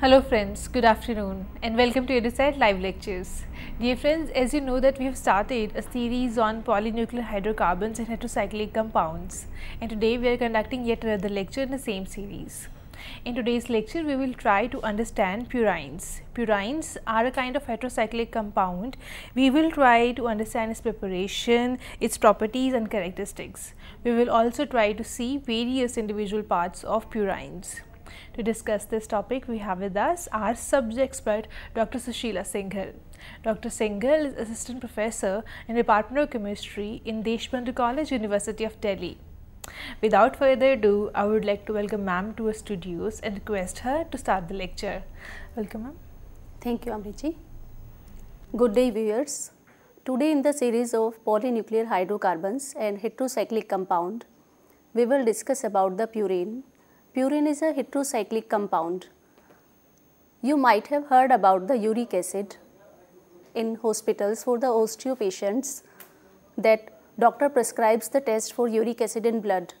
Hello friends, good afternoon and welcome to EduSat live lectures. Dear friends, as you know that we have started a series on polynuclear hydrocarbons and heterocyclic compounds and today we are conducting yet another lecture in the same series. In today's lecture, we will try to understand purines. Purines are a kind of heterocyclic compound. We will try to understand its preparation, its properties and characteristics. We will also try to see various individual parts of purines. To discuss this topic, we have with us our subject expert, Dr. Sushila Singhal. Dr. Singhal is Assistant Professor in Department of Chemistry in Deshbandhu College, University of Delhi. Without further ado, I would like to welcome ma'am to our studios and request her to start the lecture. Welcome ma'am. Thank you, Amriji. Good day, viewers. Today in the series of polynuclear hydrocarbons and heterocyclic compound, we will discuss about the purine. Purine is a heterocyclic compound. You might have heard about the uric acid in hospitals for the osteo patients that doctor prescribes the test for uric acid in blood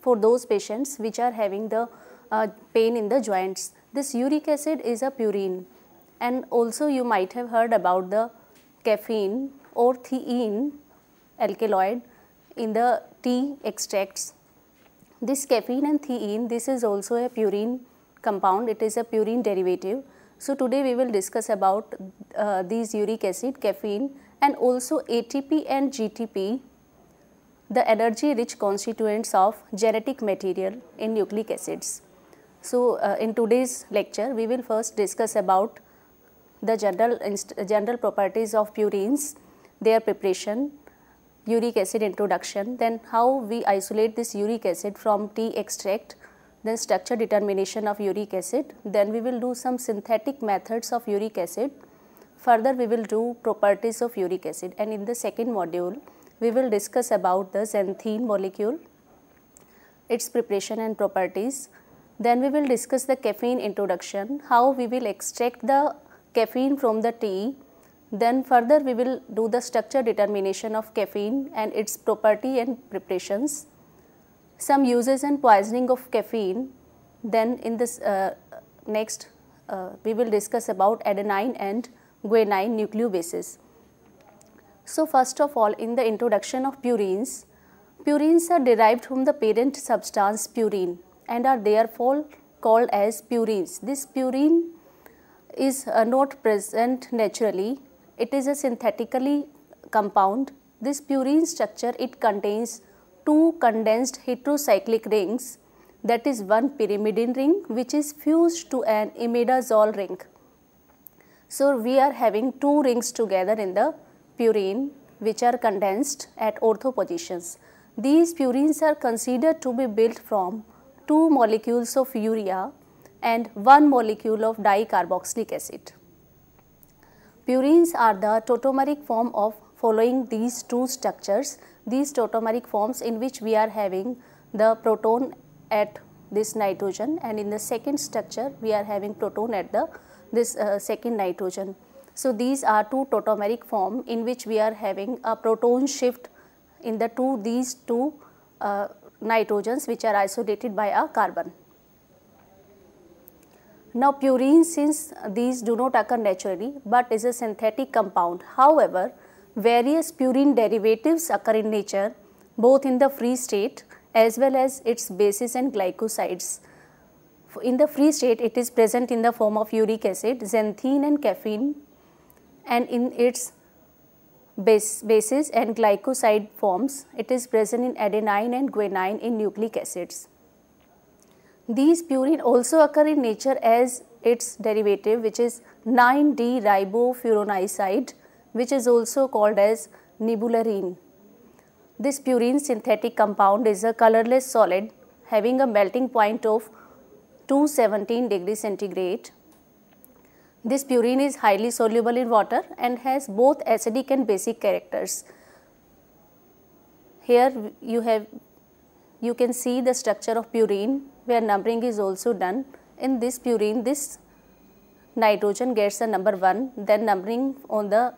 for those patients which are having the uh, pain in the joints. This uric acid is a purine and also you might have heard about the caffeine or theine alkaloid in the tea extracts this caffeine and theine, this is also a purine compound, it is a purine derivative. So, today we will discuss about uh, these uric acid, caffeine and also ATP and GTP, the energy rich constituents of genetic material in nucleic acids. So, uh, in today's lecture we will first discuss about the general, general properties of purines, their preparation, uric acid introduction, then how we isolate this uric acid from tea extract, then structure determination of uric acid, then we will do some synthetic methods of uric acid, further we will do properties of uric acid. And in the second module we will discuss about the xanthine molecule, its preparation and properties, then we will discuss the caffeine introduction, how we will extract the caffeine from the tea. Then further we will do the structure determination of caffeine and its property and preparations, some uses and poisoning of caffeine. Then in this uh, next uh, we will discuss about adenine and guanine nucleobases. So first of all in the introduction of purines, purines are derived from the parent substance purine and are therefore called as purines. This purine is uh, not present naturally it is a synthetically compound. This purine structure, it contains two condensed heterocyclic rings that is one pyrimidine ring which is fused to an imidazole ring. So, we are having two rings together in the purine which are condensed at ortho positions. These purines are considered to be built from two molecules of urea and one molecule of dicarboxylic acid. Purines are the tautomeric form of following these two structures. These tautomeric forms in which we are having the proton at this nitrogen and in the second structure we are having proton at the this uh, second nitrogen. So, these are two tautomeric form in which we are having a proton shift in the two these two uh, nitrogens which are isolated by a carbon. Now purine since these do not occur naturally but is a synthetic compound. However, various purine derivatives occur in nature both in the free state as well as its bases and glycosides. In the free state it is present in the form of uric acid, xanthine and caffeine and in its base, bases and glycoside forms it is present in adenine and guanine in nucleic acids. These purine also occur in nature as its derivative which is 9D ribofuranoside which is also called as nebularine. This purine synthetic compound is a colorless solid having a melting point of 217 degrees centigrade. This purine is highly soluble in water and has both acidic and basic characters. Here you have you can see the structure of purine where numbering is also done in this purine this nitrogen gets the number 1 then numbering on the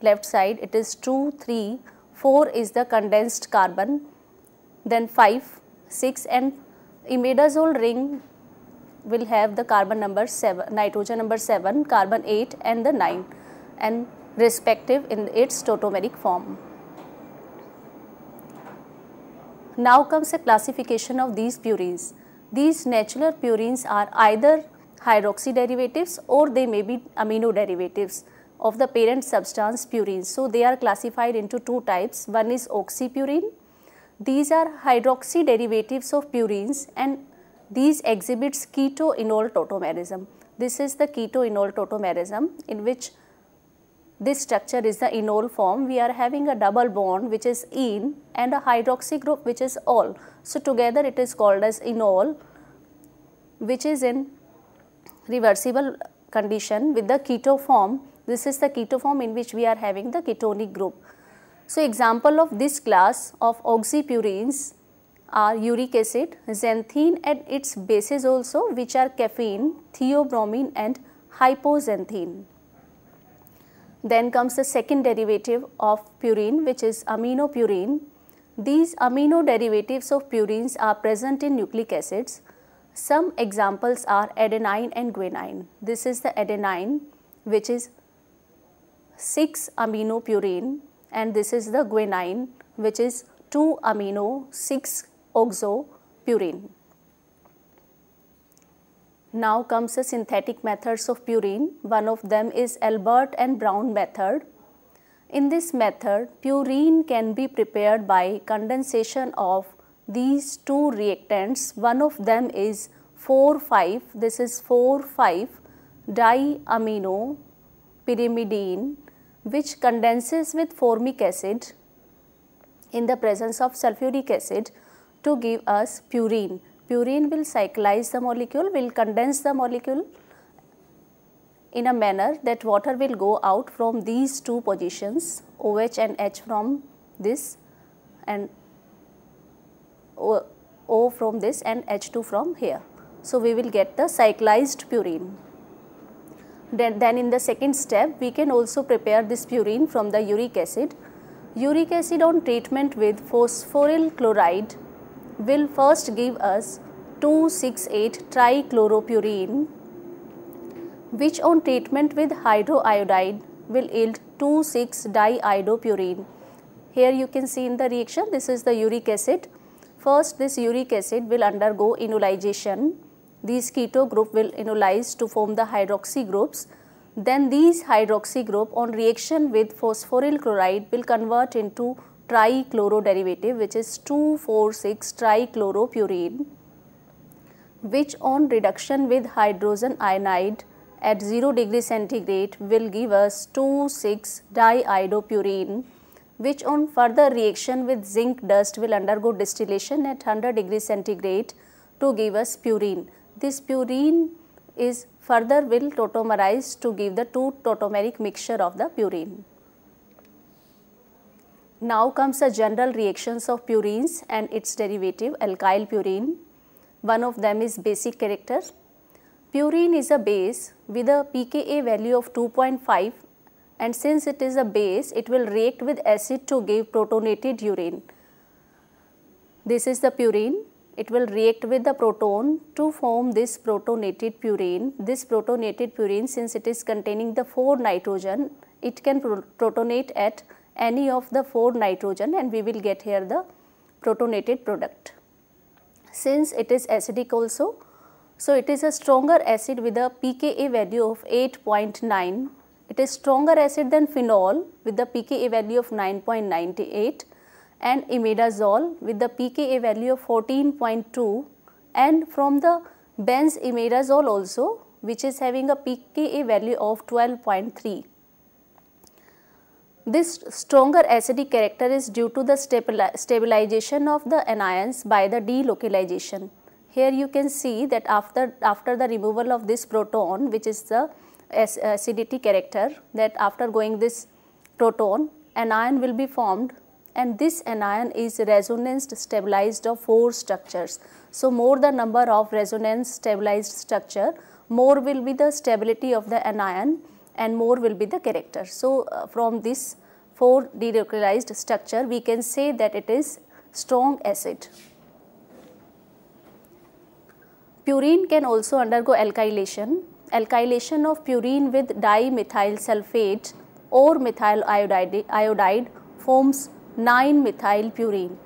left side it is 2, 3, 4 is the condensed carbon then 5, 6 and imidazole ring will have the carbon number 7, nitrogen number 7, carbon 8 and the 9 and respective in its tautomeric form. Now comes a classification of these purines. These natural purines are either hydroxy derivatives or they may be amino derivatives of the parent substance purines. So, they are classified into two types. One is oxypurine. These are hydroxy derivatives of purines and these exhibits keto-enol tautomerism. This is the keto-enol tautomerism in which this structure is the enol form. We are having a double bond which is en and a hydroxy group which is ol. So, together it is called as enol which is in reversible condition with the keto form. This is the keto form in which we are having the ketonic group. So, example of this class of oxypurines are uric acid, xanthine and its bases also which are caffeine, theobromine and hypoxanthine. Then comes the second derivative of purine which is aminopurine. These amino derivatives of purines are present in nucleic acids. Some examples are adenine and guanine. This is the adenine which is 6 amino purine and this is the guanine which is 2 amino 6 oxopurine. Now comes the synthetic methods of purine. One of them is Albert and Brown method. In this method, purine can be prepared by condensation of these two reactants. One of them is 4,5, this is 4,5 diamino pyrimidine which condenses with formic acid in the presence of sulfuric acid to give us purine. Purine will cyclize the molecule, will condense the molecule in a manner that water will go out from these two positions OH and H from this and o, from this and H2 from here. So, we will get the cyclized purine. Then, then in the second step we can also prepare this purine from the uric acid. Uric acid on treatment with phosphoryl chloride will first give us 268 trichloropurine which on treatment with hydroiodide will yield 2,6 diiodopurine. Here you can see in the reaction this is the uric acid. First this uric acid will undergo enolization. These keto group will enolize to form the hydroxy groups. Then these hydroxy group on reaction with phosphoryl chloride will convert into trichloro derivative which is 2,4,6 trichloropurine which on reduction with hydrogen iodide at 0 degree centigrade will give us 2,6 diiodopurine which on further reaction with zinc dust will undergo distillation at 100 degree centigrade to give us purine. This purine is further will tautomerize to give the two tautomeric mixture of the purine. Now comes the general reactions of purines and its derivative alkyl purine. One of them is basic character Purine is a base with a pKa value of 2.5 and since it is a base, it will react with acid to give protonated urine. This is the purine. It will react with the proton to form this protonated purine. This protonated purine since it is containing the 4 nitrogen, it can pro protonate at any of the 4 nitrogen and we will get here the protonated product. Since it is acidic also, so, it is a stronger acid with a pKa value of 8.9. It is stronger acid than phenol with the pKa value of 9.98 and imidazole with the pKa value of 14.2 and from the benzimidazole also which is having a pKa value of 12.3. This stronger acidic character is due to the stabilization of the anions by the delocalization. Here you can see that after, after the removal of this proton which is the acidity character that after going this proton anion will be formed and this anion is resonance stabilized of 4 structures. So, more the number of resonance stabilized structure, more will be the stability of the anion and more will be the character. So, uh, from this 4 denuclearized structure we can say that it is strong acid. Purine can also undergo alkylation. Alkylation of purine with dimethyl sulfate or methyl iodide, iodide forms 9-methyl purine.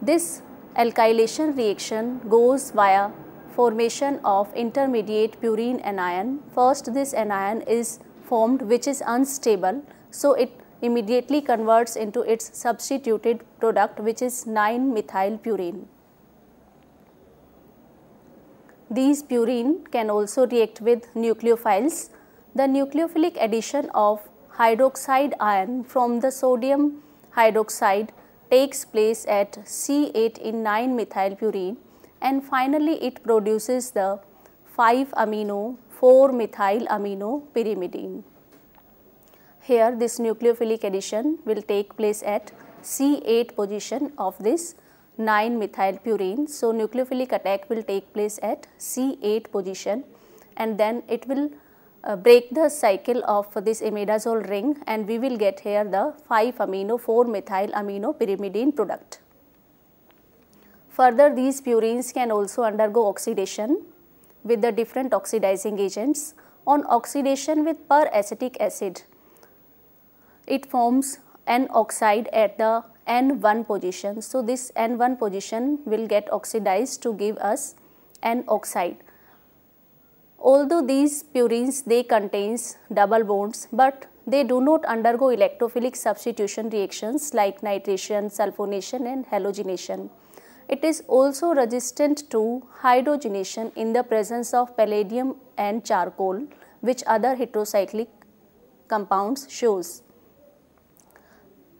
This alkylation reaction goes via formation of intermediate purine anion. First this anion is formed which is unstable. So, it immediately converts into its substituted product which is 9-methyl purine. These purine can also react with nucleophiles. The nucleophilic addition of hydroxide ion from the sodium hydroxide takes place at C8 in 9-methyl purine and finally it produces the 5 amino 4 methyl amino pyrimidine. Here this nucleophilic addition will take place at C8 position of this 9 methyl purine. So, nucleophilic attack will take place at C8 position and then it will uh, break the cycle of this imidazole ring and we will get here the 5 amino 4 methyl amino pyrimidine product. Further these purines can also undergo oxidation with the different oxidizing agents. On oxidation with peracetic acid, it forms an oxide at the N1 position. So, this N1 position will get oxidized to give us an oxide. Although these purines they contains double bonds, but they do not undergo electrophilic substitution reactions like nitration, sulfonation and halogenation. It is also resistant to hydrogenation in the presence of palladium and charcoal which other heterocyclic compounds shows.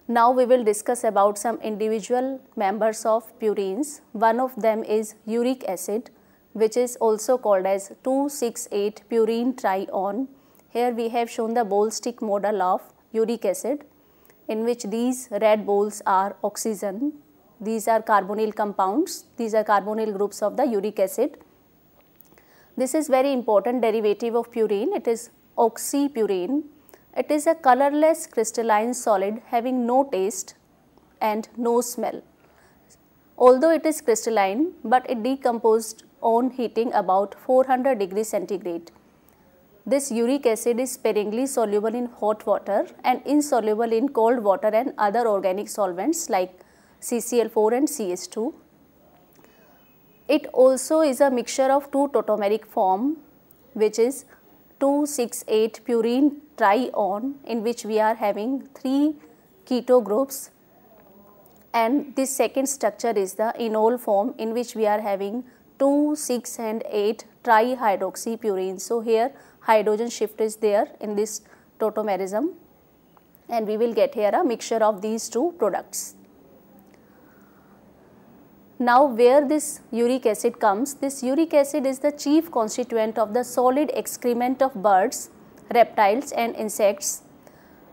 Now we will discuss about some individual members of purines. One of them is uric acid which is also called as 268 purine trione. Here we have shown the bowl stick model of uric acid in which these red balls are oxygen. These are carbonyl compounds. These are carbonyl groups of the uric acid. This is very important derivative of purine. It is oxypurine it is a colorless crystalline solid having no taste and no smell. Although it is crystalline, but it decomposed on heating about 400 degrees centigrade. This uric acid is sparingly soluble in hot water and insoluble in cold water and other organic solvents like CCl4 and CS2. It also is a mixture of two tautomeric form which is 268 purine trione in which we are having 3 keto groups and this second structure is the enol form in which we are having 2, 6 and 8 trihydroxypurine. So, here hydrogen shift is there in this tautomerism and we will get here a mixture of these two products. Now, where this uric acid comes, this uric acid is the chief constituent of the solid excrement of birds, reptiles and insects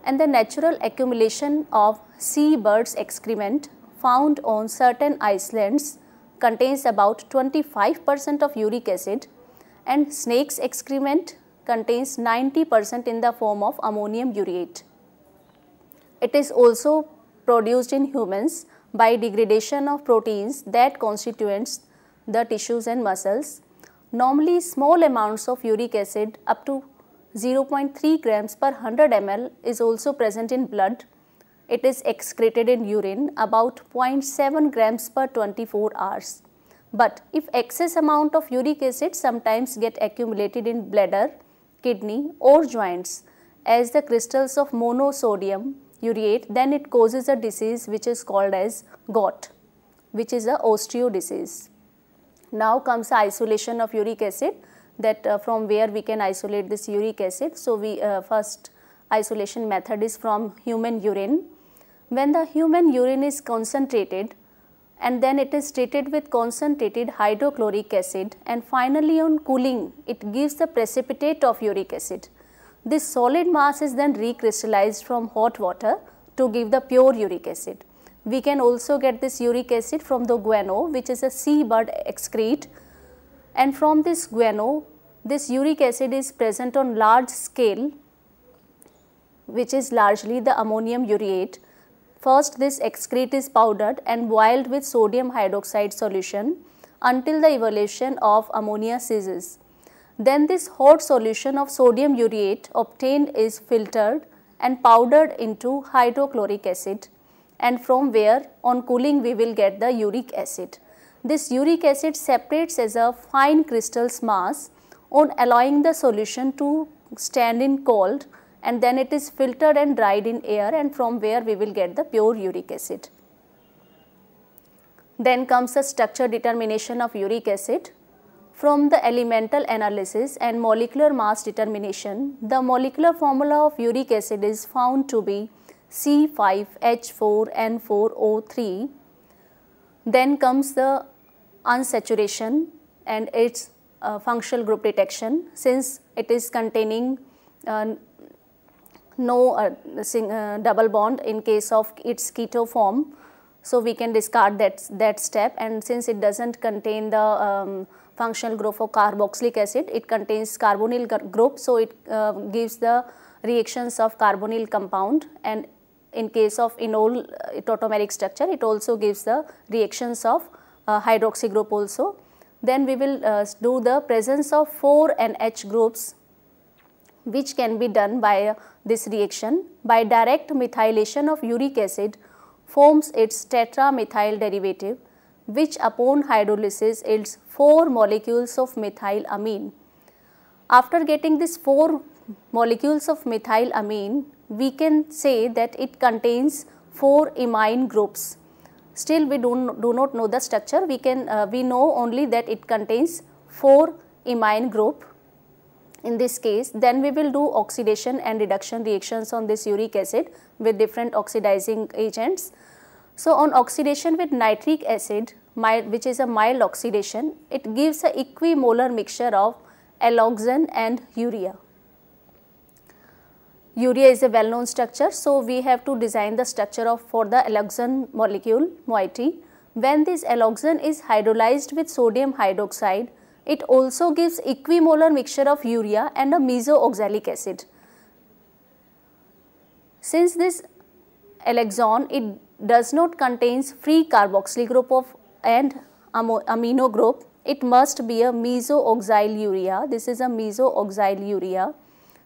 and the natural accumulation of sea birds excrement found on certain islands contains about 25 percent of uric acid and snakes excrement contains 90 percent in the form of ammonium urate. It is also produced in humans by degradation of proteins that constituents the tissues and muscles. Normally small amounts of uric acid up to 0.3 grams per 100 ml is also present in blood. It is excreted in urine about 0.7 grams per 24 hours. But if excess amount of uric acid sometimes get accumulated in bladder, kidney or joints as the crystals of monosodium urate then it causes a disease which is called as gout which is a osteo disease. Now comes the isolation of uric acid that uh, from where we can isolate this uric acid. So, we uh, first isolation method is from human urine. When the human urine is concentrated and then it is treated with concentrated hydrochloric acid and finally on cooling it gives the precipitate of uric acid. This solid mass is then recrystallized from hot water to give the pure uric acid. We can also get this uric acid from the guano which is a seabird excrete and from this guano this uric acid is present on large scale which is largely the ammonium urate. First this excrete is powdered and boiled with sodium hydroxide solution until the evolution of ammonia ceases. Then this hot solution of sodium urate obtained is filtered and powdered into hydrochloric acid and from where on cooling we will get the uric acid. This uric acid separates as a fine crystals mass on allowing the solution to stand in cold and then it is filtered and dried in air and from where we will get the pure uric acid. Then comes the structure determination of uric acid. From the elemental analysis and molecular mass determination, the molecular formula of uric acid is found to be C5H4N4O3. Then comes the unsaturation and its uh, functional group detection since it is containing uh, no uh, sing, uh, double bond in case of its keto form. So, we can discard that, that step and since it does not contain the um, functional group of carboxylic acid, it contains carbonyl group. So, it uh, gives the reactions of carbonyl compound and in case of enol uh, tautomeric structure, it also gives the reactions of hydroxy group also. Then we will uh, do the presence of 4 NH groups which can be done by uh, this reaction. By direct methylation of uric acid forms its tetramethyl derivative which upon hydrolysis yields 4 molecules of methylamine. After getting this 4 molecules of methylamine, we can say that it contains 4 imine groups still we do, do not know the structure we can uh, we know only that it contains 4 imine group in this case then we will do oxidation and reduction reactions on this uric acid with different oxidizing agents. So, on oxidation with nitric acid mild, which is a mild oxidation it gives a equimolar mixture of alloxan and urea. Urea is a well known structure. So, we have to design the structure of for the alloxan molecule moiety. When this alloxan is hydrolyzed with sodium hydroxide, it also gives equimolar mixture of urea and a mesoxalic acid. Since this alloxan it does not contains free carboxyl group of and amino group, it must be a mesoxyl urea. This is a mesoxyl urea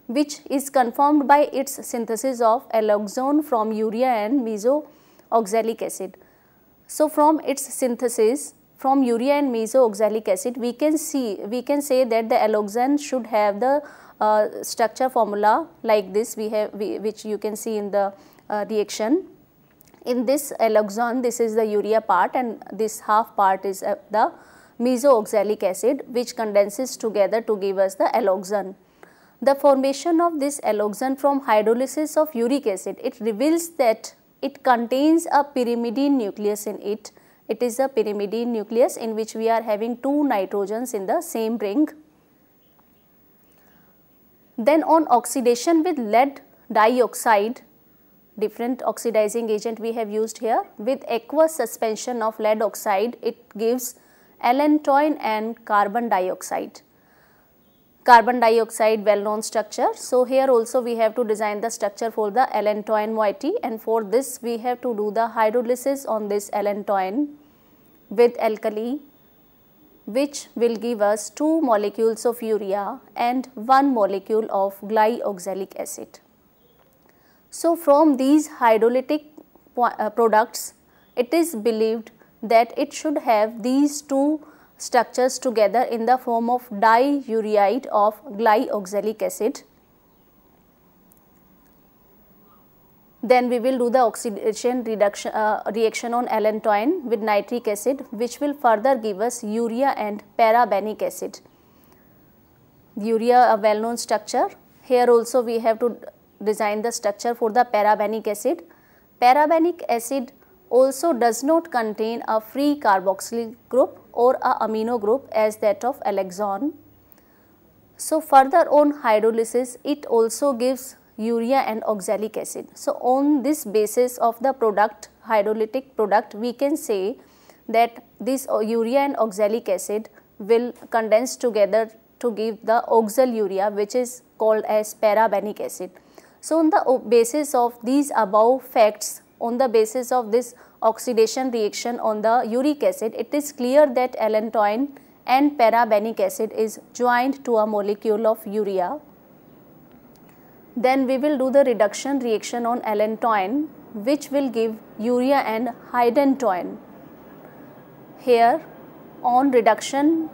which is confirmed by its synthesis of alloxan from urea and mesoxalic acid. So, from its synthesis from urea and mesoxalic acid we can see we can say that the alloxan should have the uh, structure formula like this we have we, which you can see in the uh, reaction. In this alloxan this is the urea part and this half part is uh, the mesoxalic acid which condenses together to give us the alloxan. The formation of this alloxan from hydrolysis of uric acid, it reveals that it contains a pyrimidine nucleus in it. It is a pyrimidine nucleus in which we are having two nitrogens in the same ring. Then on oxidation with lead dioxide, different oxidizing agent we have used here with aqueous suspension of lead oxide, it gives allantoin and carbon dioxide carbon dioxide well known structure. So, here also we have to design the structure for the allantoin moiety and for this we have to do the hydrolysis on this allantoin with alkali which will give us 2 molecules of urea and 1 molecule of glyoxylic acid. So, from these hydrolytic uh, products it is believed that it should have these two structures together in the form of diureide of glyoxylic acid. Then we will do the oxidation reduction uh, reaction on allantoin with nitric acid which will further give us urea and parabanic acid. Urea a well known structure. Here also we have to design the structure for the parabanic acid. Parabanic acid also does not contain a free carboxylic group or a amino group as that of alloxan. So, further on hydrolysis it also gives urea and oxalic acid. So, on this basis of the product hydrolytic product we can say that this urea and oxalic acid will condense together to give the oxalurea which is called as parabanic acid. So, on the basis of these above facts on the basis of this oxidation reaction on the uric acid it is clear that allantoin and parabanic acid is joined to a molecule of urea. Then we will do the reduction reaction on allantoin which will give urea and hydantoin. Here on reduction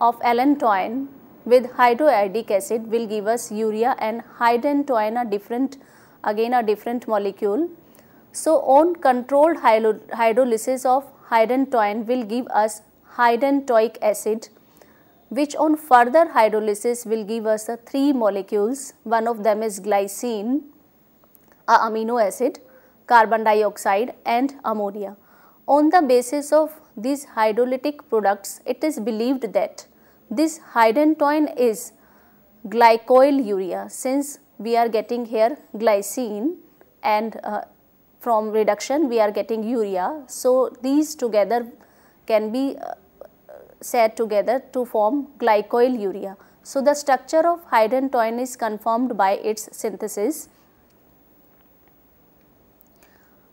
of allantoin with hydroiodic acid will give us urea and hydantoin a different again a different molecule. So, on controlled hydrolysis of hydantoin will give us hydantoic acid which on further hydrolysis will give us the three molecules one of them is glycine a amino acid carbon dioxide and ammonia. On the basis of these hydrolytic products, it is believed that this hydantoin is glycoyl urea since we are getting here glycine and uh, from reduction we are getting urea. So, these together can be uh, said together to form glycoyl urea. So, the structure of hydantoin is confirmed by its synthesis.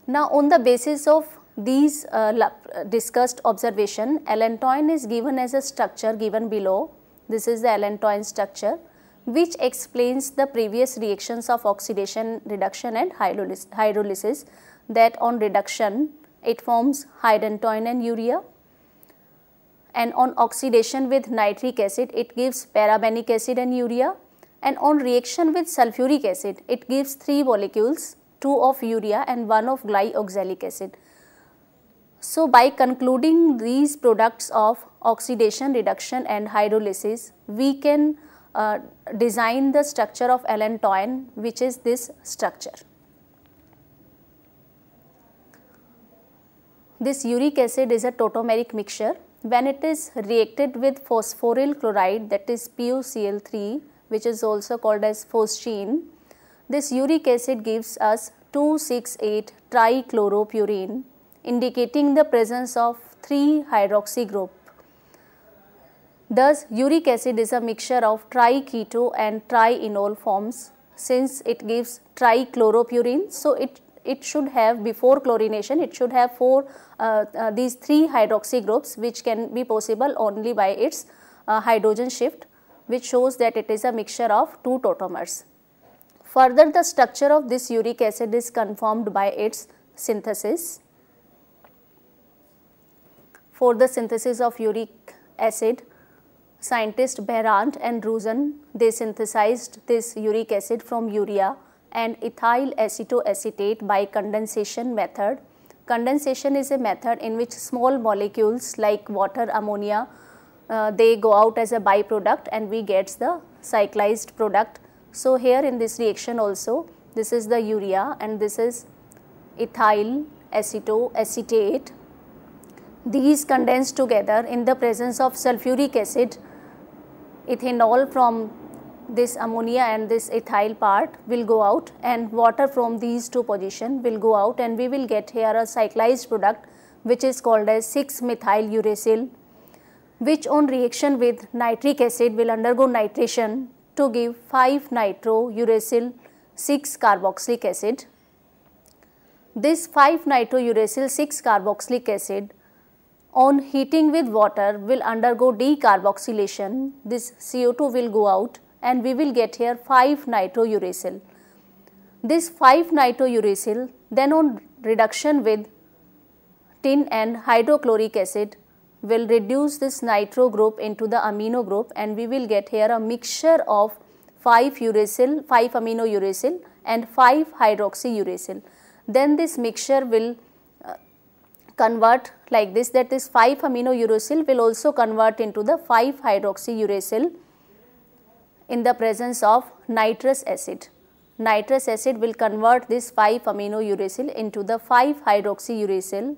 Now, on the basis of these uh, discussed observation, allantoin is given as a structure given below. This is the allantoin structure which explains the previous reactions of oxidation, reduction and hydrolysis that on reduction it forms hydantoin and urea and on oxidation with nitric acid it gives parabanic acid and urea and on reaction with sulfuric acid it gives three molecules, two of urea and one of glyoxylic acid. So, by concluding these products of oxidation, reduction and hydrolysis, we can uh, design the structure of allantoin which is this structure. This uric acid is a tautomeric mixture. When it is reacted with phosphoryl chloride that is PuCl3 which is also called as phosgene, this uric acid gives us 268 trichloropurine indicating the presence of 3 hydroxy group. Thus, uric acid is a mixture of triketo and trienol forms since it gives trichloropurine. So, it, it should have before chlorination it should have 4 uh, uh, these 3 hydroxy groups which can be possible only by its uh, hydrogen shift which shows that it is a mixture of 2 tautomers. Further the structure of this uric acid is confirmed by its synthesis for the synthesis of uric acid, scientists Behrend and Roosen, they synthesized this uric acid from urea and ethyl acetoacetate by condensation method. Condensation is a method in which small molecules like water, ammonia, uh, they go out as a byproduct and we get the cyclized product. So, here in this reaction also this is the urea and this is ethyl acetoacetate these condense together in the presence of sulfuric acid, ethanol from this ammonia and this ethyl part will go out and water from these two position will go out and we will get here a cyclized product which is called as 6-methyl uracil which on reaction with nitric acid will undergo nitration to give 5-nitro uracil 6 carboxylic acid. This 5-nitro uracil 6 carboxylic acid on heating with water will undergo decarboxylation. This CO2 will go out and we will get here 5 nitrouracil. This 5 nitrouracil then on reduction with tin and hydrochloric acid will reduce this nitro group into the amino group and we will get here a mixture of 5 uracil, 5 amino uracil and 5 hydroxy uracil. Then this mixture will uh, convert like this that is 5 amino uracil will also convert into the 5 hydroxy uracil in the presence of nitrous acid. Nitrous acid will convert this 5 amino uracil into the 5 hydroxy uracil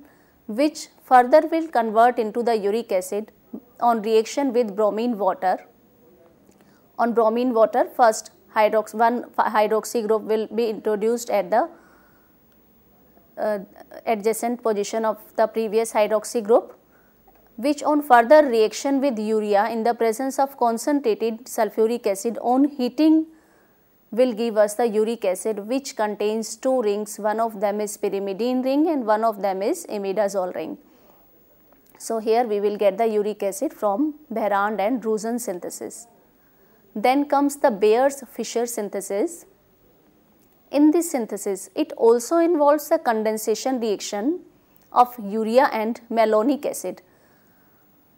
which further will convert into the uric acid on reaction with bromine water. On bromine water first hydrox one hydroxy group will be introduced at the uh, adjacent position of the previous hydroxy group which on further reaction with urea in the presence of concentrated sulfuric acid on heating will give us the uric acid which contains two rings one of them is pyrimidine ring and one of them is imidazole ring. So, here we will get the uric acid from Behrend and Drusen synthesis. Then comes the Beers-Fischer synthesis. In this synthesis, it also involves the condensation reaction of urea and malonic acid.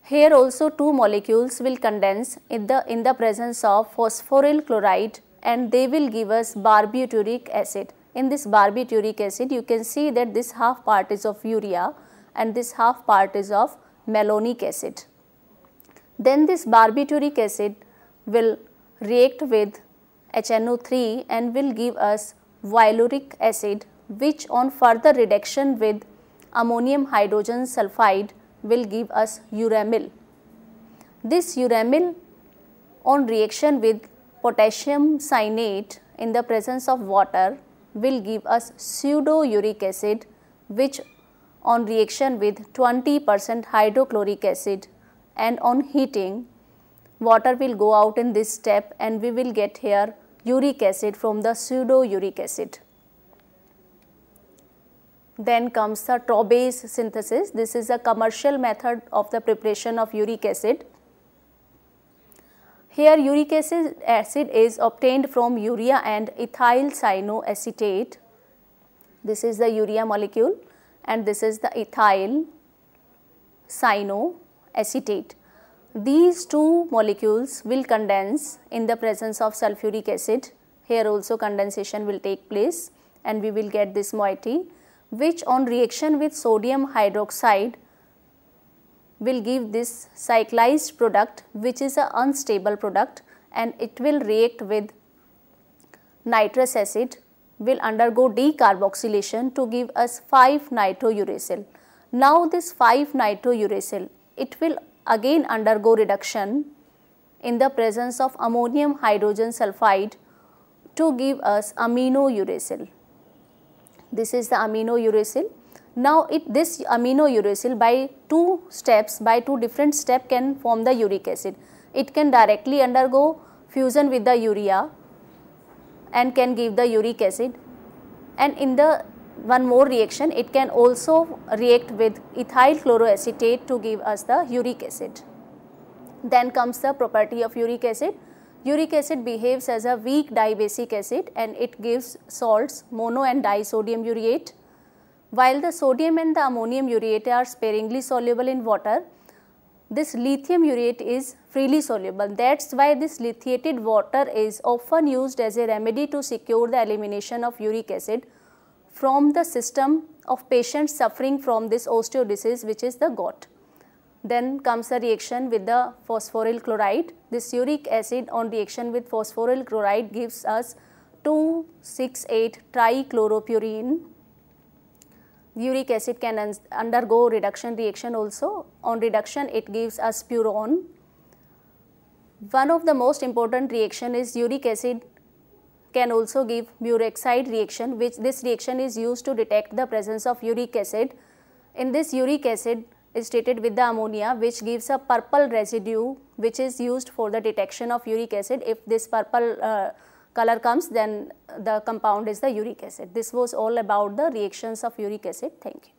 Here also two molecules will condense in the, in the presence of phosphoryl chloride and they will give us barbituric acid. In this barbituric acid, you can see that this half part is of urea and this half part is of malonic acid. Then this barbituric acid will react with HNO3 and will give us violuric acid which on further reduction with ammonium hydrogen sulfide will give us uramil. This uramil on reaction with potassium cyanate in the presence of water will give us pseudo uric acid which on reaction with 20 percent hydrochloric acid and on heating water will go out in this step and we will get here uric acid from the pseudo uric acid. Then comes the Traube's synthesis. This is a commercial method of the preparation of uric acid. Here uric acid, acid is obtained from urea and ethyl cyanoacetate. This is the urea molecule and this is the ethyl cyanoacetate. These two molecules will condense in the presence of sulfuric acid. Here also condensation will take place and we will get this moiety which on reaction with sodium hydroxide will give this cyclized product which is a unstable product and it will react with nitrous acid will undergo decarboxylation to give us 5 nitrouracil. Now this 5 nitrouracil it will again undergo reduction in the presence of ammonium hydrogen sulfide to give us amino uracil. This is the amino uracil. Now, it this amino uracil by two steps by two different step can form the uric acid. It can directly undergo fusion with the urea and can give the uric acid and in the one more reaction it can also react with ethyl chloroacetate to give us the uric acid. Then comes the property of uric acid. Uric acid behaves as a weak dibasic acid and it gives salts mono and disodium urate. While the sodium and the ammonium urate are sparingly soluble in water, this lithium urate is freely soluble. That is why this lithiated water is often used as a remedy to secure the elimination of uric acid from the system of patients suffering from this osteo disease which is the gout. Then comes the reaction with the phosphoryl chloride. This uric acid on reaction with phosphoryl chloride gives us 268 trichloropurine uric acid can un undergo reduction reaction also. On reduction it gives us purone. One of the most important reaction is uric acid can also give murexide reaction which this reaction is used to detect the presence of uric acid. In this uric acid is treated with the ammonia which gives a purple residue which is used for the detection of uric acid. If this purple uh, color comes then the compound is the uric acid. This was all about the reactions of uric acid. Thank you.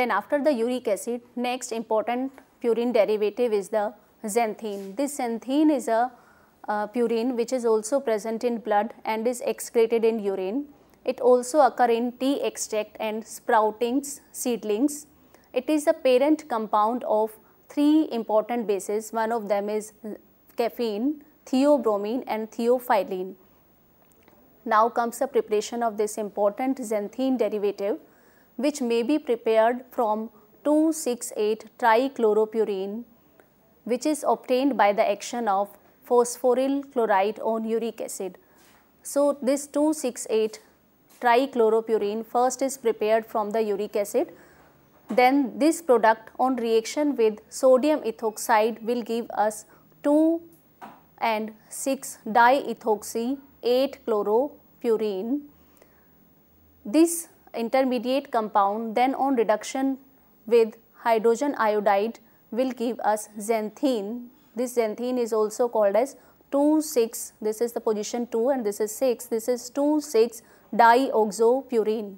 Then after the uric acid, next important purine derivative is the xanthine. This xanthine is a uh, purine which is also present in blood and is excreted in urine. It also occur in tea extract and sproutings, seedlings. It is a parent compound of three important bases. One of them is caffeine, theobromine and theophylline. Now comes the preparation of this important xanthine derivative which may be prepared from 2,6,8 trichloropurine which is obtained by the action of phosphoryl chloride on uric acid. So, this 2,6,8 trichloropurine first is prepared from the uric acid then this product on reaction with sodium ethoxide will give us 2 and 6 diethoxy 8 chloropurine. This intermediate compound then on reduction with hydrogen iodide will give us xanthine. This xanthine is also called as 2 6 this is the position 2 and this is 6 this is 2 6 dioxopurine.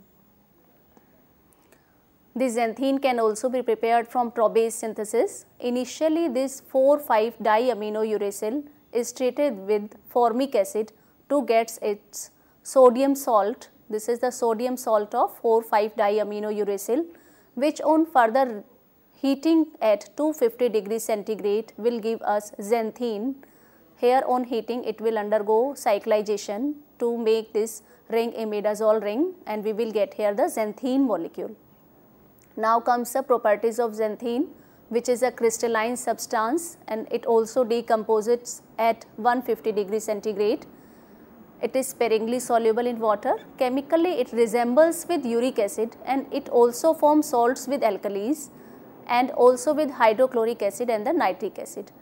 This xanthine can also be prepared from Traube's synthesis. Initially this 4,5 diaminouracil is treated with formic acid to get its sodium salt. This is the sodium salt of 4,5 diaminouracil which on further heating at 250 degree centigrade will give us xanthine. Here on heating it will undergo cyclization to make this ring imidazole ring and we will get here the xanthine molecule. Now comes the properties of xanthine which is a crystalline substance and it also decomposes at 150 degree centigrade. It is sparingly soluble in water. Chemically it resembles with uric acid and it also forms salts with alkalis and also with hydrochloric acid and the nitric acid.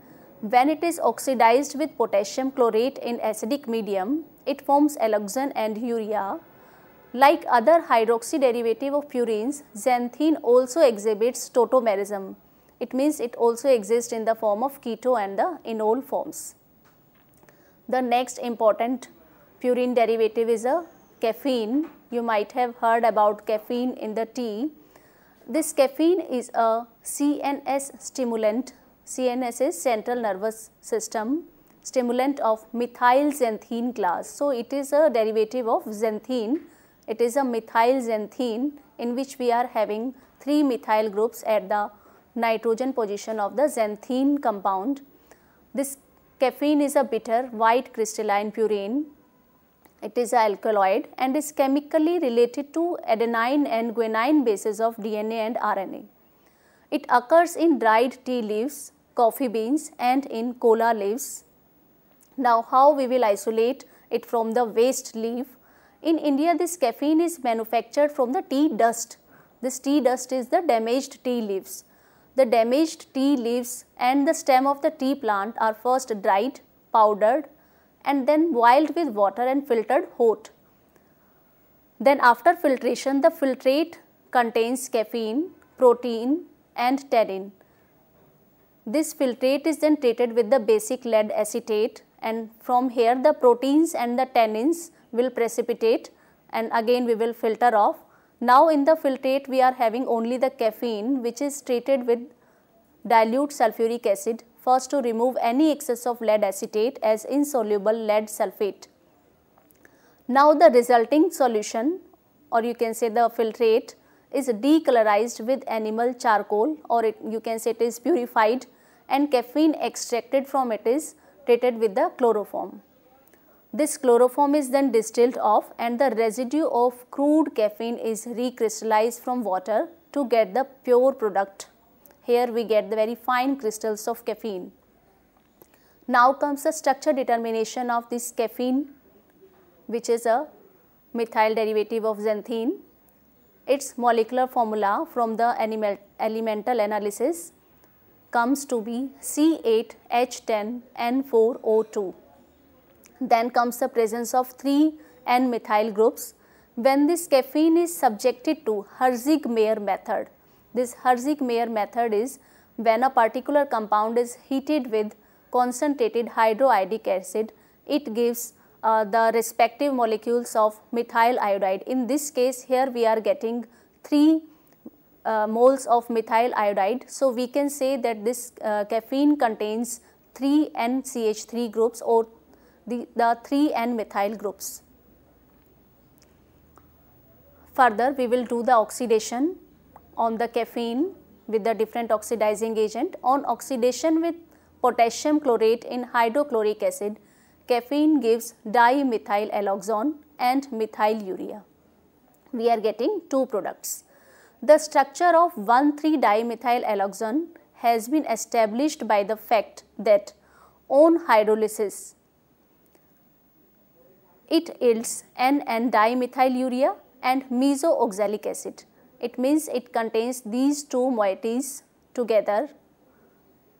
When it is oxidized with potassium chlorate in acidic medium, it forms alloxan and urea like other hydroxy derivative of purines, xanthine also exhibits tautomerism. It means it also exists in the form of keto and the enol forms. The next important purine derivative is a caffeine. You might have heard about caffeine in the tea. This caffeine is a CNS stimulant. CNS is central nervous system stimulant of methyl xanthine class. So, it is a derivative of xanthine it is a methyl xanthine in which we are having 3 methyl groups at the nitrogen position of the xanthine compound. This caffeine is a bitter white crystalline purine. It is an alkaloid and is chemically related to adenine and guanine bases of DNA and RNA. It occurs in dried tea leaves, coffee beans and in cola leaves. Now, how we will isolate it from the waste leaf? In India, this caffeine is manufactured from the tea dust. This tea dust is the damaged tea leaves. The damaged tea leaves and the stem of the tea plant are first dried, powdered and then boiled with water and filtered hot. Then after filtration, the filtrate contains caffeine, protein and tannin. This filtrate is then treated with the basic lead acetate and from here the proteins and the tannins will precipitate and again we will filter off. Now in the filtrate we are having only the caffeine which is treated with dilute sulfuric acid first to remove any excess of lead acetate as insoluble lead sulfate. Now the resulting solution or you can say the filtrate is decolorized with animal charcoal or it, you can say it is purified and caffeine extracted from it is treated with the chloroform. This chloroform is then distilled off and the residue of crude caffeine is recrystallized from water to get the pure product. Here we get the very fine crystals of caffeine. Now comes the structure determination of this caffeine which is a methyl derivative of xanthine. Its molecular formula from the animal, elemental analysis comes to be C8H10N4O2. Then comes the presence of 3 N-methyl groups. When this caffeine is subjected to Herzig-Meyer method, this Herzig-Meyer method is when a particular compound is heated with concentrated hydroiodic acid, it gives uh, the respective molecules of methyl iodide. In this case here we are getting 3 uh, moles of methyl iodide. So, we can say that this uh, caffeine contains 3 NCH3 groups or the, the 3 N methyl groups. Further, we will do the oxidation on the caffeine with the different oxidizing agent. On oxidation with potassium chlorate in hydrochloric acid, caffeine gives dimethyl alloxan and methyl urea. We are getting two products. The structure of 1,3-dimethyl alloxan has been established by the fact that on hydrolysis it yields N-N-dimethyl urea and mesoxalic acid. It means it contains these two moieties together.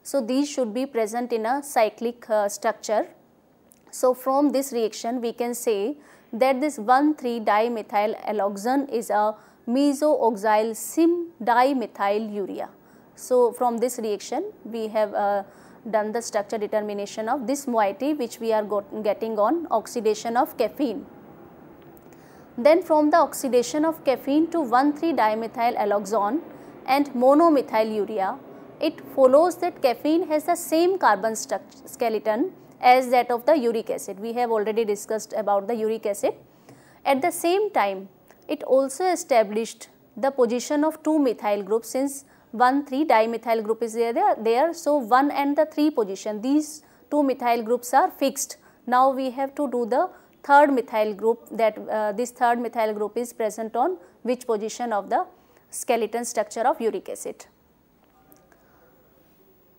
So, these should be present in a cyclic uh, structure. So, from this reaction we can say that this 1,3-dimethyl alloxan is a mesoxyl sym dimethyl urea. So, from this reaction we have uh, done the structure determination of this moiety which we are getting on oxidation of caffeine. Then from the oxidation of caffeine to 1,3-dimethyl alloxan and monomethyl urea, it follows that caffeine has the same carbon skeleton as that of the uric acid. We have already discussed about the uric acid. At the same time, it also established the position of two methyl groups since 1 3 dimethyl group is there, there, there. So, 1 and the 3 position these two methyl groups are fixed. Now, we have to do the third methyl group that uh, this third methyl group is present on which position of the skeleton structure of uric acid.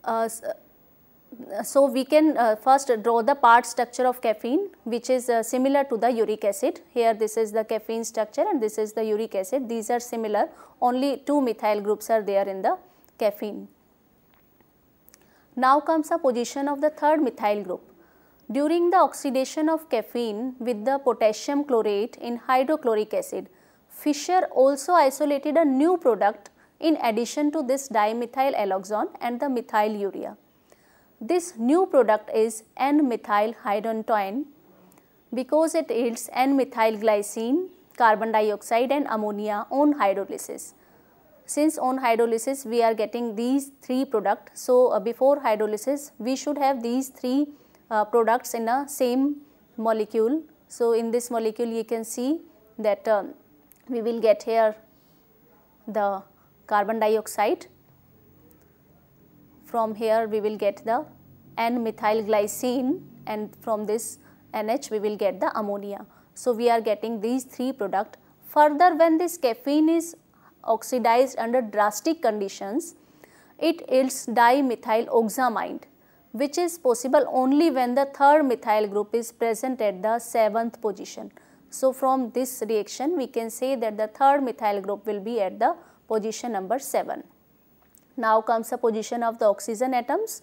Uh, so, we can uh, first draw the part structure of caffeine which is uh, similar to the uric acid. Here this is the caffeine structure and this is the uric acid. These are similar only two methyl groups are there in the caffeine. Now comes the position of the third methyl group. During the oxidation of caffeine with the potassium chlorate in hydrochloric acid, Fischer also isolated a new product in addition to this dimethyl alloxan and the methyl urea. This new product is N-methyl hydantoin because it yields N-methyl glycine, carbon dioxide and ammonia on hydrolysis. Since on hydrolysis we are getting these three products, so uh, before hydrolysis we should have these three uh, products in a same molecule. So, in this molecule you can see that uh, we will get here the carbon dioxide from here we will get the N-methyl glycine and from this NH we will get the ammonia. So, we are getting these three products. Further when this caffeine is oxidized under drastic conditions, it yields dimethyl oxamide which is possible only when the third methyl group is present at the seventh position. So, from this reaction we can say that the third methyl group will be at the position number 7. Now comes the position of the oxygen atoms.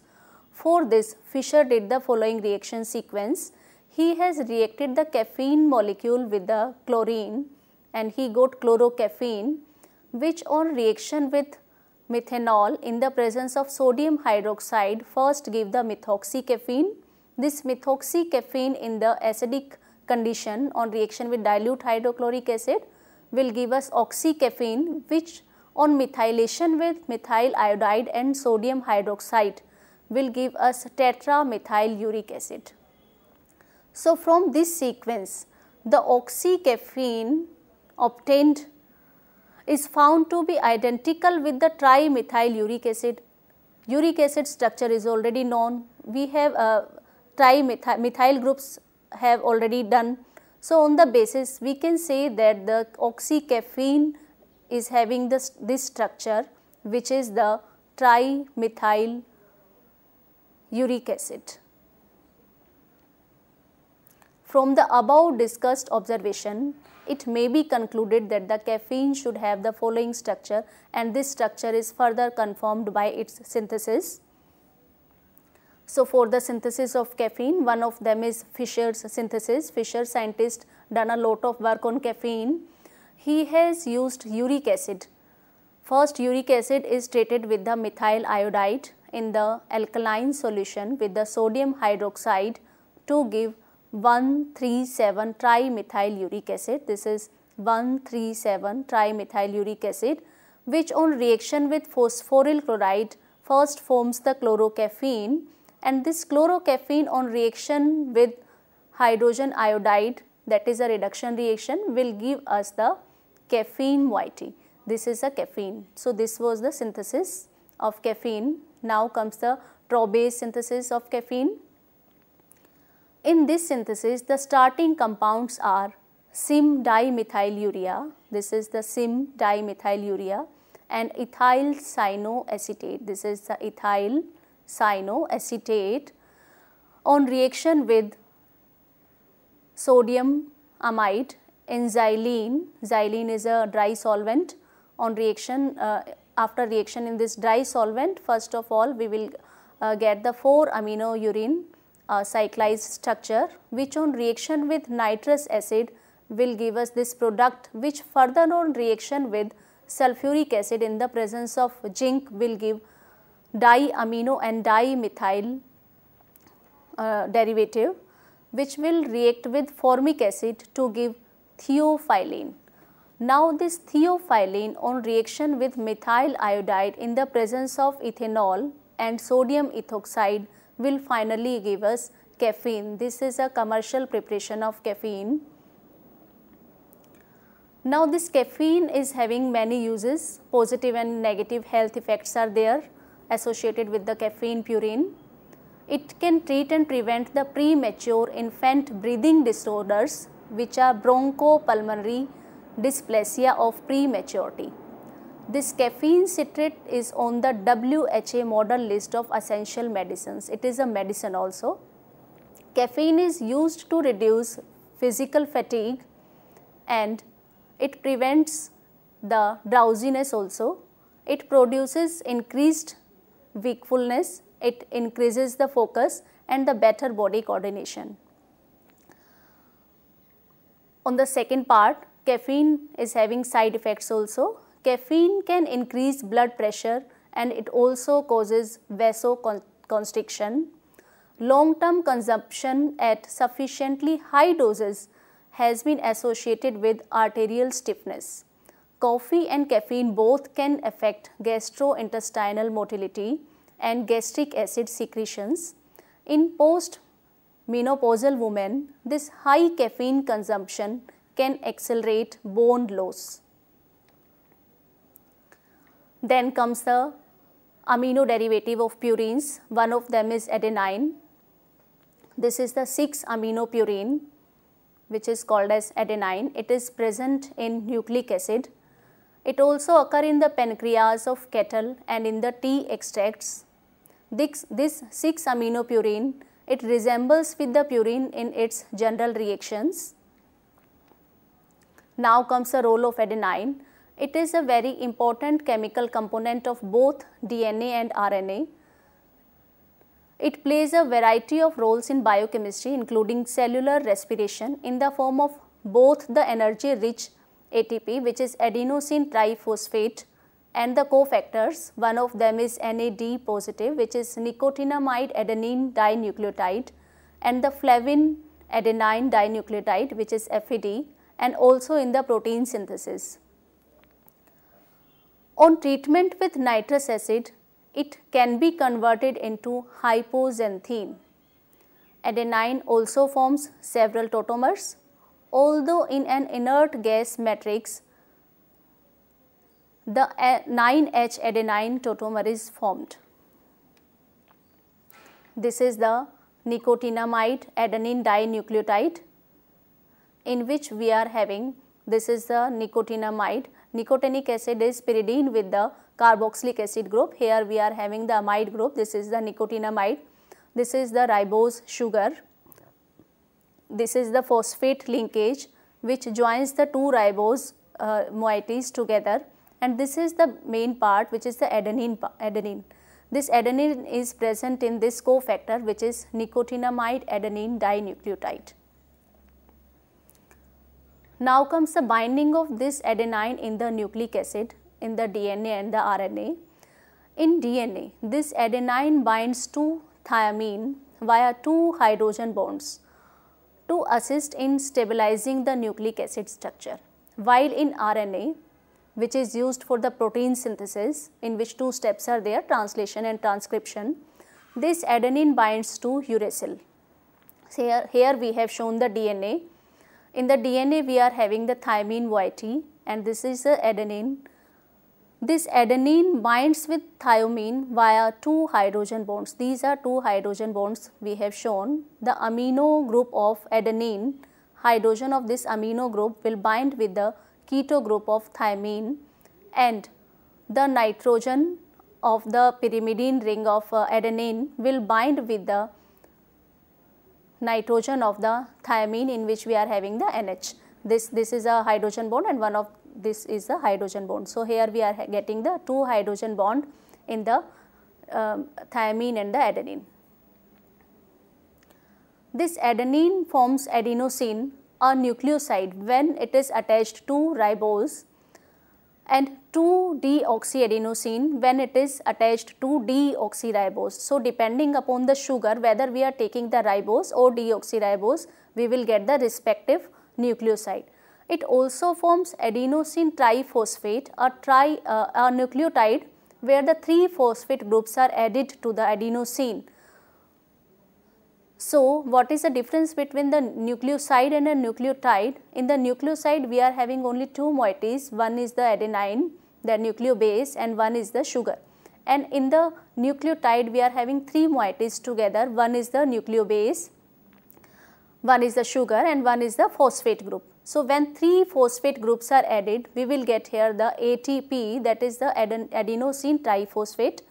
For this, Fischer did the following reaction sequence. He has reacted the caffeine molecule with the chlorine and he got chlorocaffeine which on reaction with methanol in the presence of sodium hydroxide first give the methoxycaffeine. This methoxycaffeine in the acidic condition on reaction with dilute hydrochloric acid will give us oxycaffeine which on methylation with methyl iodide and sodium hydroxide will give us tetramethyl uric acid. So, from this sequence the oxycaffeine obtained is found to be identical with the trimethyl uric acid. Uric acid structure is already known. We have uh, trimethyl groups have already done. So, on the basis we can say that the oxycaffeine is having this, this structure which is the trimethyl uric acid. From the above discussed observation, it may be concluded that the caffeine should have the following structure and this structure is further confirmed by its synthesis. So, for the synthesis of caffeine, one of them is Fischer's synthesis. Fischer scientist done a lot of work on caffeine he has used uric acid. First uric acid is treated with the methyl iodide in the alkaline solution with the sodium hydroxide to give 137 trimethyl uric acid. This is 137 trimethyl uric acid which on reaction with phosphoryl chloride first forms the chlorocaffeine and this chlorocaffeine on reaction with hydrogen iodide that is a reduction reaction will give us the caffeine moiety. This is a caffeine. So, this was the synthesis of caffeine. Now comes the Traube's synthesis of caffeine. In this synthesis, the starting compounds are sym dimethylurea, this is the sym dimethylurea and ethyl cyanoacetate, this is the ethyl cyanoacetate on reaction with sodium amide and xylene, xylene is a dry solvent on reaction uh, after reaction in this dry solvent first of all we will uh, get the 4 amino urine uh, cyclized structure which on reaction with nitrous acid will give us this product which further on reaction with sulfuric acid in the presence of zinc will give diamino and dimethyl uh, derivative which will react with formic acid to give theophylline. Now this theophylline on reaction with methyl iodide in the presence of ethanol and sodium ethoxide will finally give us caffeine. This is a commercial preparation of caffeine. Now this caffeine is having many uses, positive and negative health effects are there associated with the caffeine purine. It can treat and prevent the premature infant breathing disorders which are bronchopulmonary dysplasia of prematurity. This caffeine citrate is on the WHO model list of essential medicines. It is a medicine also. Caffeine is used to reduce physical fatigue and it prevents the drowsiness also. It produces increased wakefulness, it increases the focus and the better body coordination. On the second part, caffeine is having side effects also. Caffeine can increase blood pressure and it also causes vasoconstriction. Long-term consumption at sufficiently high doses has been associated with arterial stiffness. Coffee and caffeine both can affect gastrointestinal motility and gastric acid secretions. In post-menopausal women, this high caffeine consumption can accelerate bone loss. Then comes the amino derivative of purines. One of them is adenine. This is the 6 amino purine which is called as adenine. It is present in nucleic acid. It also occur in the pancreas of cattle and in the tea extracts. This, this 6 amino purine, it resembles with the purine in its general reactions. Now comes the role of adenine. It is a very important chemical component of both DNA and RNA. It plays a variety of roles in biochemistry including cellular respiration in the form of both the energy rich ATP which is adenosine triphosphate and the cofactors. One of them is NAD positive which is nicotinamide adenine dinucleotide and the flavin adenine dinucleotide which is FAD and also in the protein synthesis. On treatment with nitrous acid, it can be converted into hypoxanthine. Adenine also forms several tautomers, although in an inert gas matrix, the 9H adenine tautomer is formed. This is the nicotinamide adenine dinucleotide in which we are having this is the nicotinamide Nicotinic acid is pyridine with the carboxylic acid group. Here we are having the amide group. This is the nicotinamide. This is the ribose sugar. This is the phosphate linkage which joins the two ribose uh, moieties together and this is the main part which is the adenine. adenine. This adenine is present in this cofactor which is nicotinamide adenine dinucleotide. Now comes the binding of this adenine in the nucleic acid in the DNA and the RNA. In DNA, this adenine binds to thiamine via two hydrogen bonds to assist in stabilizing the nucleic acid structure. While in RNA, which is used for the protein synthesis in which two steps are there translation and transcription. This adenine binds to uracil. Here, here we have shown the DNA. In the DNA we are having the thymine YT and this is the adenine. This adenine binds with thymine via two hydrogen bonds. These are two hydrogen bonds we have shown. The amino group of adenine, hydrogen of this amino group will bind with the keto group of thymine and the nitrogen of the pyrimidine ring of uh, adenine will bind with the nitrogen of the thymine in which we are having the NH. This, this is a hydrogen bond and one of this is the hydrogen bond. So, here we are getting the two hydrogen bond in the um, thymine and the adenine. This adenine forms adenosine a nucleoside when it is attached to ribose and 2-deoxyadenosine when it is attached to deoxyribose. So, depending upon the sugar whether we are taking the ribose or deoxyribose, we will get the respective nucleoside. It also forms adenosine triphosphate, a, tri, uh, a nucleotide where the three phosphate groups are added to the adenosine so, what is the difference between the nucleoside and a nucleotide? In the nucleoside, we are having only two moieties, one is the adenine, the nucleobase and one is the sugar. And in the nucleotide, we are having three moieties together, one is the nucleobase, one is the sugar and one is the phosphate group. So, when three phosphate groups are added, we will get here the ATP that is the aden adenosine triphosphate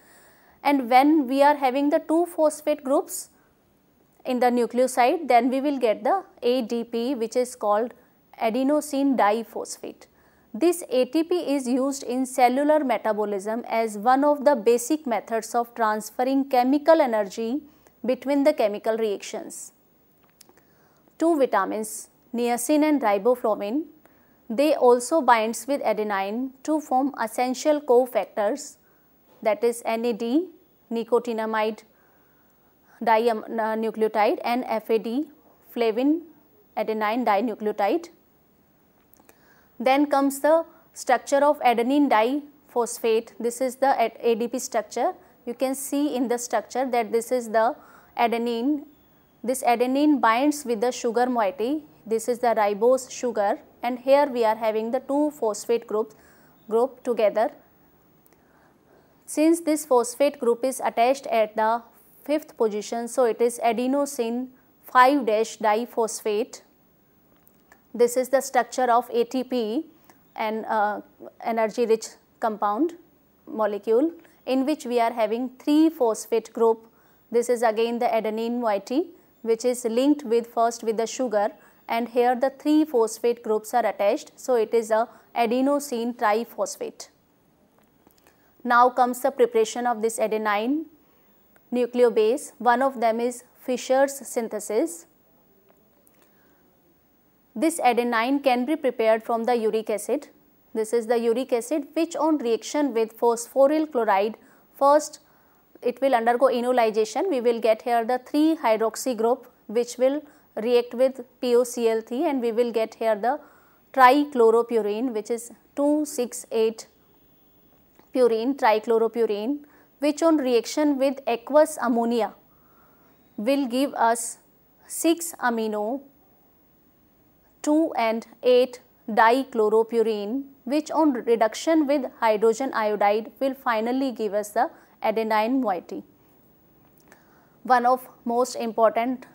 and when we are having the two phosphate groups, in the nucleoside then we will get the ADP which is called adenosine diphosphate. This ATP is used in cellular metabolism as one of the basic methods of transferring chemical energy between the chemical reactions. Two vitamins niacin and riboflavin they also binds with adenine to form essential cofactors that is NAD, nicotinamide dinucleotide uh, and FAD flavin adenine dinucleotide. Then comes the structure of adenine diphosphate. This is the ADP structure. You can see in the structure that this is the adenine. This adenine binds with the sugar moiety. This is the ribose sugar and here we are having the two phosphate groups group together. Since this phosphate group is attached at the fifth position. So, it is adenosine 5 diphosphate. This is the structure of ATP an uh, energy rich compound molecule in which we are having 3 phosphate group. This is again the adenine moiety which is linked with first with the sugar and here the 3 phosphate groups are attached. So, it is a adenosine triphosphate. Now comes the preparation of this adenine nucleobase. One of them is Fischer's synthesis. This adenine can be prepared from the uric acid. This is the uric acid which on reaction with phosphoryl chloride first it will undergo enolization. We will get here the 3 hydroxy group which will react with POCl3 and we will get here the trichloropurine which is 268 purine trichloropurine which on reaction with aqueous ammonia will give us 6 amino 2 and 8 dichloropurine which on reduction with hydrogen iodide will finally give us the adenine moiety. One of most important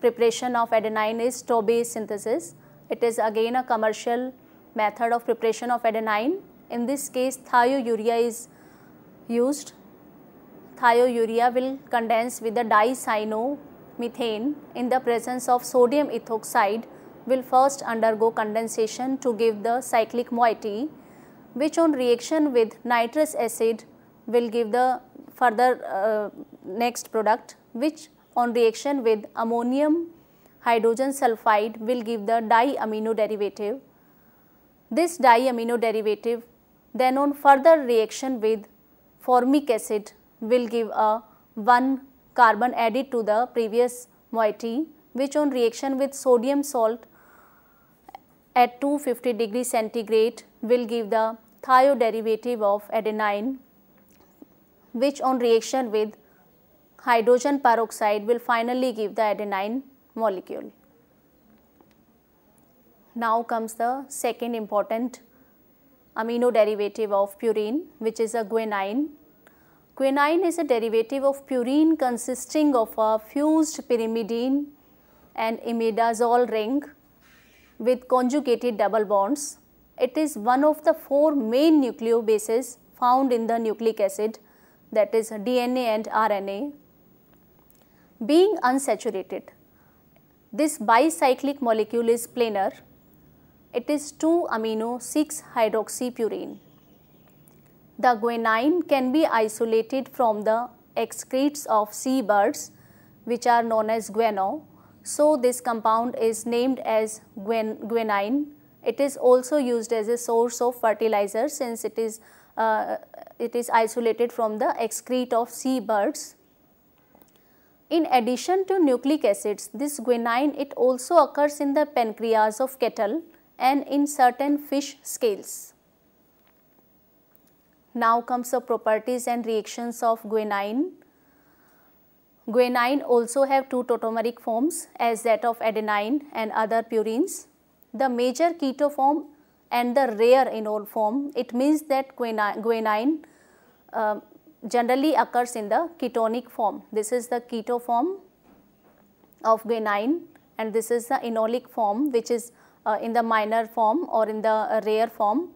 preparation of adenine is Traube synthesis. It is again a commercial method of preparation of adenine. In this case thiourea is used thiourea will condense with the dicyano-methane in the presence of sodium ethoxide will first undergo condensation to give the cyclic moiety which on reaction with nitrous acid will give the further uh, next product which on reaction with ammonium hydrogen sulfide will give the diamino derivative. This diamino derivative then on further reaction with formic acid will give a 1 carbon added to the previous moiety which on reaction with sodium salt at 250 degree centigrade will give the thioderivative of adenine which on reaction with hydrogen peroxide will finally give the adenine molecule. Now comes the second important amino derivative of purine which is a guanine. Guanine is a derivative of purine consisting of a fused pyrimidine and imidazole ring with conjugated double bonds. It is one of the four main nucleobases found in the nucleic acid that is DNA and RNA. Being unsaturated, this bicyclic molecule is planar. It is 2 amino 6 hydroxypurine. The guanine can be isolated from the excretes of seabirds which are known as guano. So, this compound is named as guanine. It is also used as a source of fertilizer since it is uh, it is isolated from the excrete of seabirds. In addition to nucleic acids, this guanine it also occurs in the pancreas of cattle and in certain fish scales. Now comes the properties and reactions of guanine. Guanine also have two tautomeric forms as that of adenine and other purines. The major keto form and the rare enol form, it means that guanine uh, generally occurs in the ketonic form. This is the keto form of guanine and this is the enolic form which is uh, in the minor form or in the uh, rare form.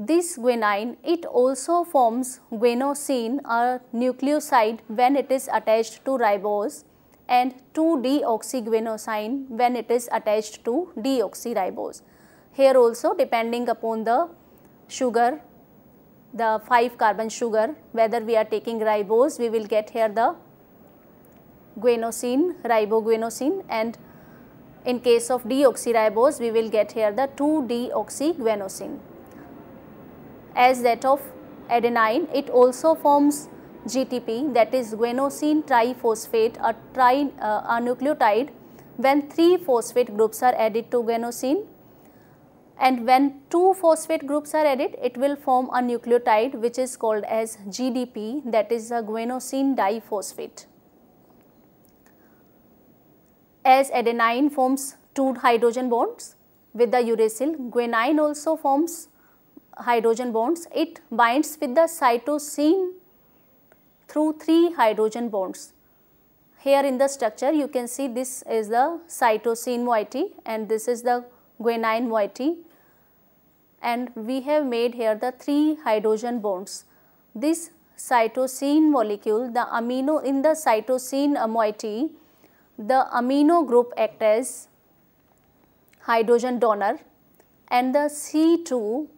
This guanine, it also forms guanosine a nucleoside when it is attached to ribose and 2-deoxyguanosine when it is attached to deoxyribose. Here also depending upon the sugar, the 5 carbon sugar, whether we are taking ribose, we will get here the guanosine, riboguanosine and in case of deoxyribose, we will get here the 2-deoxyguanosine. As that of adenine, it also forms GTP that is guanosine triphosphate, a, tri, uh, a nucleotide when 3 phosphate groups are added to guanosine and when two phosphate groups are added it will form a nucleotide which is called as GDP that is a guanosine diphosphate. As adenine forms two hydrogen bonds with the uracil, guanine also forms hydrogen bonds. It binds with the cytosine through three hydrogen bonds. Here in the structure you can see this is the cytosine moiety and this is the guanine moiety and we have made here the three hydrogen bonds. This cytosine molecule, the amino in the cytosine um, moiety, the amino group act as hydrogen donor and the C2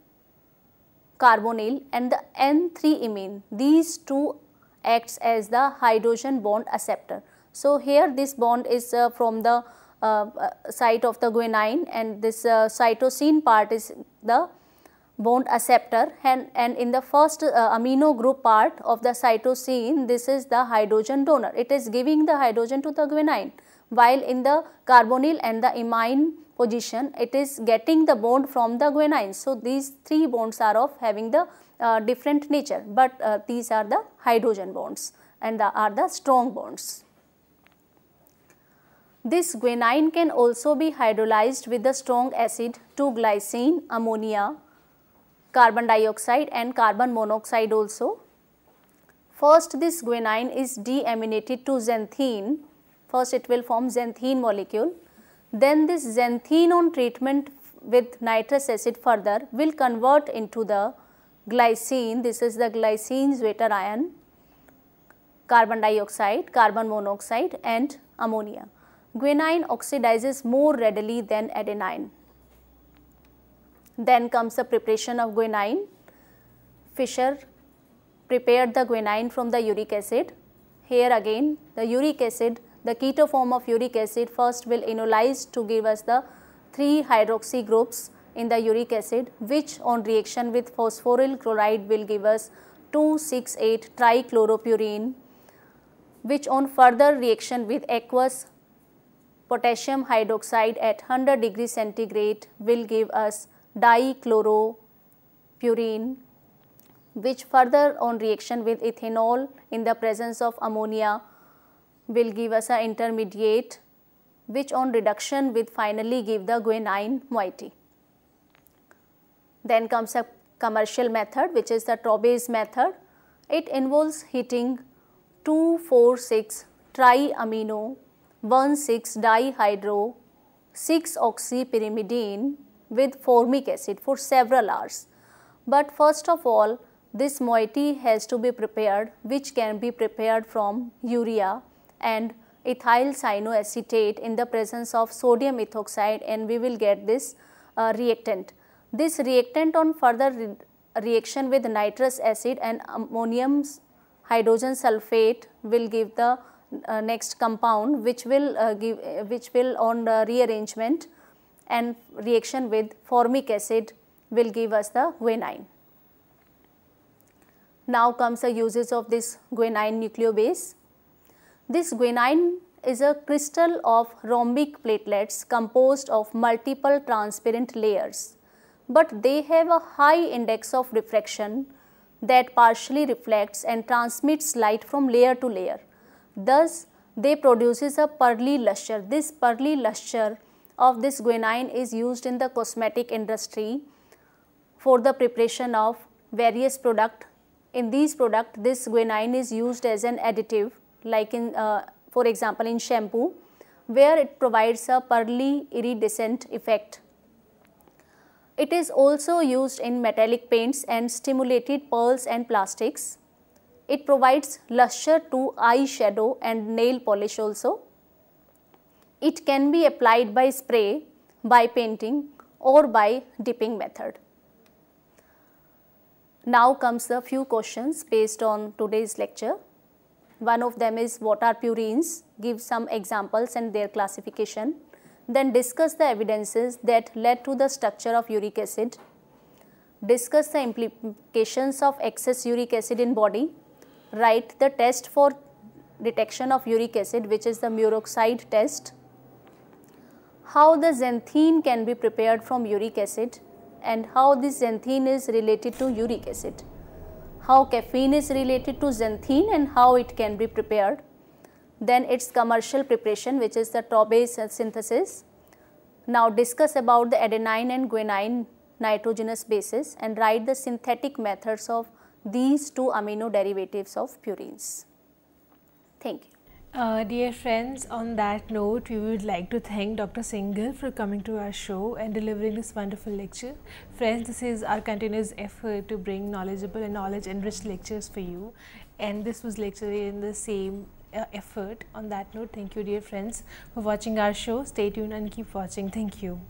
carbonyl and the N3 imine, these two acts as the hydrogen bond acceptor. So, here this bond is uh, from the uh, uh, site of the guanine and this uh, cytosine part is the bond acceptor and, and in the first amino group part of the cytosine this is the hydrogen donor. It is giving the hydrogen to the guanine while in the carbonyl and the imine position it is getting the bond from the guanine. So, these three bonds are of having the uh, different nature, but uh, these are the hydrogen bonds and the, are the strong bonds. This guanine can also be hydrolyzed with the strong acid to glycine, ammonia, carbon dioxide and carbon monoxide also. First this guanine is deaminated to xanthine, first it will form xanthine molecule. Then this xanthine on treatment with nitrous acid further will convert into the glycine, this is the glycine ion, carbon dioxide, carbon monoxide and ammonia. Guanine oxidizes more readily than adenine. Then comes the preparation of guanine. Fischer prepared the guanine from the uric acid. Here again the uric acid, the keto form of uric acid first will enolize to give us the 3 hydroxy groups in the uric acid which on reaction with phosphoryl chloride will give us 268 trichloropurine which on further reaction with aqueous potassium hydroxide at 100 degree centigrade will give us dichloro purine which further on reaction with ethanol in the presence of ammonia will give us an intermediate which on reduction with finally give the guanine moiety. Then comes a commercial method which is the Traube's method. It involves heating 2,4,6 triamino 1,6-dihydro 6-oxypyrimidine with formic acid for several hours. But first of all, this moiety has to be prepared which can be prepared from urea and ethyl cyanoacetate in the presence of sodium ethoxide and we will get this uh, reactant. This reactant on further re reaction with nitrous acid and ammonium hydrogen sulfate will give the uh, next compound which will uh, give uh, which will on rearrangement and reaction with formic acid will give us the guanine. Now comes the uses of this guanine nucleobase. This guanine is a crystal of rhombic platelets composed of multiple transparent layers, but they have a high index of refraction that partially reflects and transmits light from layer to layer. Thus, they produces a pearly luster. This pearly luster of this guanine is used in the cosmetic industry for the preparation of various product. In these product, this guanine is used as an additive like in uh, for example in shampoo where it provides a pearly iridescent effect. It is also used in metallic paints and stimulated pearls and plastics. It provides luster to eye shadow and nail polish also. It can be applied by spray, by painting or by dipping method. Now comes a few questions based on today's lecture. One of them is what are purines, give some examples and their classification. Then discuss the evidences that led to the structure of uric acid. Discuss the implications of excess uric acid in body write the test for detection of uric acid which is the Murexide test, how the xanthine can be prepared from uric acid and how this xanthine is related to uric acid, how caffeine is related to xanthine and how it can be prepared, then its commercial preparation which is the Traube's synthesis. Now discuss about the adenine and guanine nitrogenous bases and write the synthetic methods of these two amino derivatives of purines. Thank you. Uh, dear friends, on that note, we would like to thank Dr. Singhal for coming to our show and delivering this wonderful lecture. Friends, this is our continuous effort to bring knowledgeable and knowledge enriched lectures for you. And this was lecture in the same uh, effort. On that note, thank you, dear friends, for watching our show. Stay tuned and keep watching. Thank you.